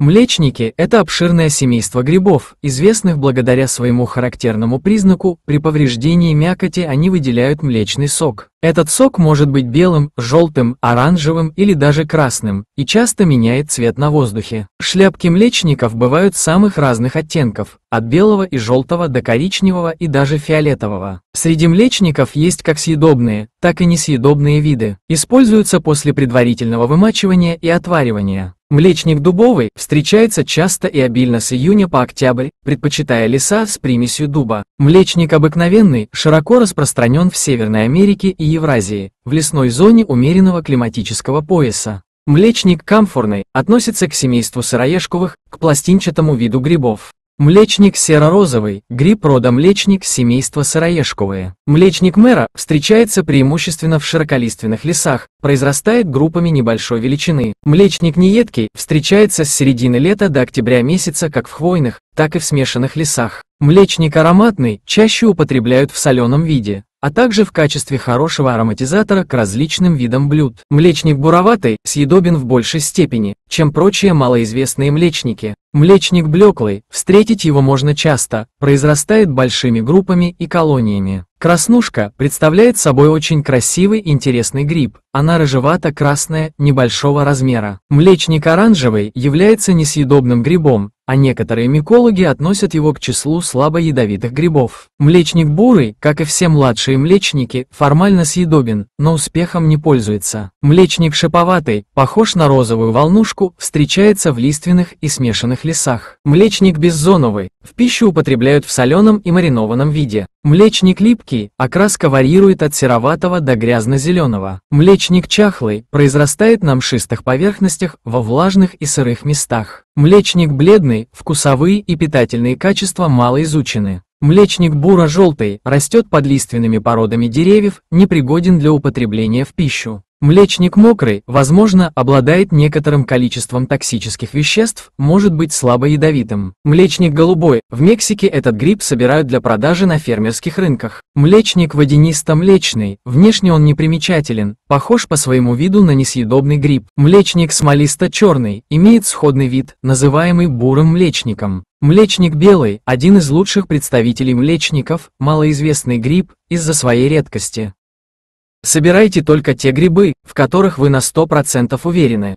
Млечники – это обширное семейство грибов, известных благодаря своему характерному признаку, при повреждении мякоти они выделяют млечный сок. Этот сок может быть белым, желтым, оранжевым или даже красным, и часто меняет цвет на воздухе. Шляпки млечников бывают самых разных оттенков, от белого и желтого до коричневого и даже фиолетового. Среди млечников есть как съедобные, так и несъедобные виды. Используются после предварительного вымачивания и отваривания. Млечник дубовый встречается часто и обильно с июня по октябрь, предпочитая леса с примесью дуба. Млечник обыкновенный широко распространен в Северной Америке и Евразии, в лесной зоне умеренного климатического пояса. Млечник камфорный относится к семейству сыроежковых, к пластинчатому виду грибов. Млечник серо-розовый, гриб рода млечник семейства сыроежковые. Млечник мэра встречается преимущественно в широколиственных лесах, произрастает группами небольшой величины. Млечник неедкий встречается с середины лета до октября месяца как в хвойных, так и в смешанных лесах. Млечник ароматный чаще употребляют в соленом виде, а также в качестве хорошего ароматизатора к различным видам блюд. Млечник буроватый съедобен в большей степени, чем прочие малоизвестные млечники. Млечник блеклый, встретить его можно часто, произрастает большими группами и колониями. Краснушка представляет собой очень красивый интересный гриб. Она рыжевато-красная, небольшого размера. Млечник оранжевый является несъедобным грибом, а некоторые микологи относят его к числу слабо ядовитых грибов. Млечник бурый, как и все младшие млечники, формально съедобен, но успехом не пользуется. Млечник шиповатый, похож на розовую волнушку, встречается в лиственных и смешанных лесах. Млечник беззоновый, в пищу употребляют в соленом и маринованном виде. Млечник липкий, окраска варьирует от сероватого до грязно-зеленого. Млечник чахлый, произрастает на мшистых поверхностях во влажных и сырых местах. Млечник бледный, вкусовые и питательные качества мало изучены. Млечник буро-желтый, растет под лиственными породами деревьев, непригоден для употребления в пищу. Млечник мокрый, возможно, обладает некоторым количеством токсических веществ, может быть слабо ядовитым. Млечник голубой, в Мексике этот гриб собирают для продажи на фермерских рынках. Млечник водянисто-млечный, внешне он непримечателен, похож по своему виду на несъедобный гриб. Млечник смолисто-черный, имеет сходный вид, называемый бурым млечником. Млечник белый – один из лучших представителей млечников, малоизвестный гриб, из-за своей редкости. Собирайте только те грибы, в которых вы на 100% уверены.